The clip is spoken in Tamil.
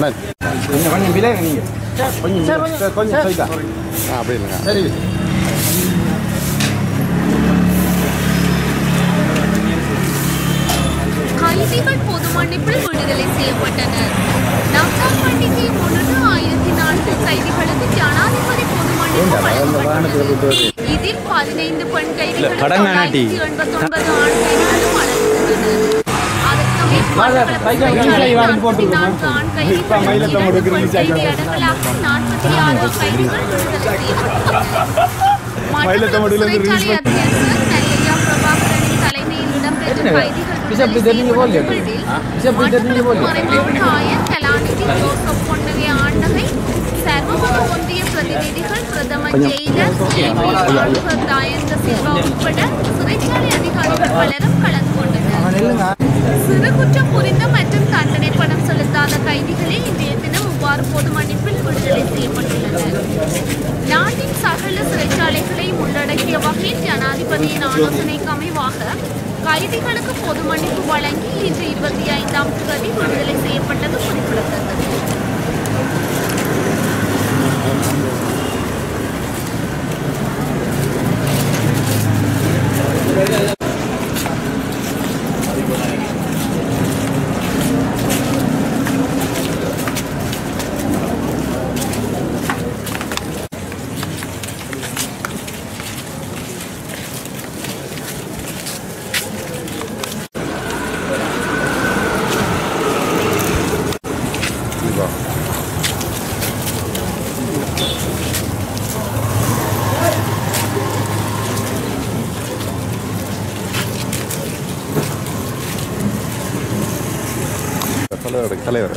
அண்ணா கொஞ்சம் கொஞ்சம் விலகு நீங்க கொஞ்சம் கொஞ்சம் சைடா ஆ அப்படி இல்லைங்க சரி கைதிகள் விடுதலை செய்யப்பட்டனர். நம்சான் பண்டிகையை முன்னிட்டு ஆயிரத்தி நான்கு கைதிகளுக்கு ஜனாதிபதி பொது மன்னிப்பு வழங்கப்பட்டுள்ளது இதில் பதினைந்து பெண். தொள்ளாயிரத்தி எண்பத்தொன்பது ஆண் கைதிகளும் ஒன்றிய பிரதிநிதிகள் பிரதம ஜெயிலர் ஆளுநர் சில்வா உட்பட சிறைச்சாலை அதிகாரிகள் பலரும் கலந்து சிறு குற்றம் புரிந்த மற்றும் தண்டனை பணம் செலுத்தாத கைதிகளே இன்றைய தினம் இவ்வாறு பொது மன்னிப்பில் விடுதலை செய்யப்பட்டுள்ளனர் நாட்டின் சகல சிறைச்சாலைகளை உள்ளடக்கிய வகையில் ஜனாதிபதியின் ஆலோசனைக்கு அமைவாக கைதிகளுக்கு பொது மன்னிப்பு வழங்கி இன்று இருபத்தி ஐந்தாம் தேதி விடுதலை செய்யப்பட்டது. இதோ தலைவர் தலைவர்